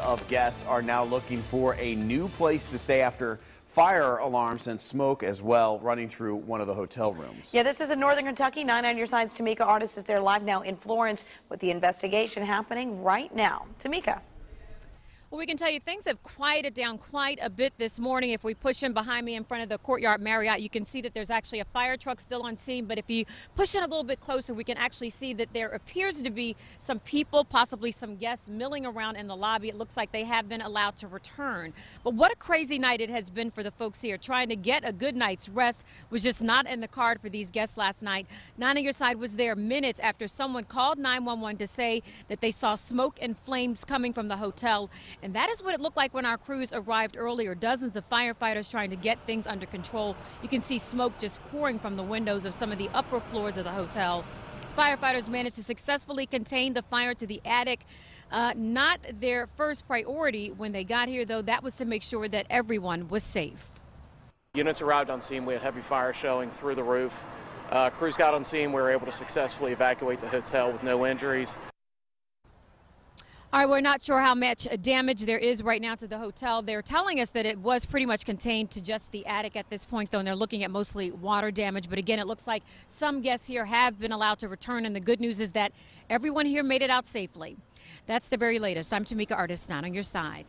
of guests are now looking for a new place to stay after fire alarms and smoke as well running through one of the hotel rooms. Yeah, this is in Northern Kentucky. Nine on your side's Tamika Artis is there live now in Florence with the investigation happening right now. Tamika. Well, we can tell you things have quieted down quite a bit this morning. If we push in behind me in front of the Courtyard Marriott, you can see that there's actually a fire truck still on scene. But if you push in a little bit closer, we can actually see that there appears to be some people, possibly some guests, milling around in the lobby. It looks like they have been allowed to return. But what a crazy night it has been for the folks here. Trying to get a good night's rest was just not in the card for these guests last night. Nine on your side was there minutes after someone called 911 to say that they saw smoke and flames coming from the hotel. And that is what it looked like when our crews arrived earlier. Dozens of firefighters trying to get things under control. You can see smoke just pouring from the windows of some of the upper floors of the hotel. Firefighters managed to successfully contain the fire to the attic. Uh, not their first priority when they got here, though, that was to make sure that everyone was safe. Units arrived on scene. We had heavy fire showing through the roof. Uh, crews got on scene. We were able to successfully evacuate the hotel with no injuries. All right, we're Nine sure how much damage there is right now to the hotel. They're telling us that it was pretty much contained to just the attic at this point, though, and they're looking at mostly water damage. But again, it looks like some guests here have been allowed to return, and the good news is that everyone here made it out safely. That's the very latest. I'm Tamika Artis, not on your side.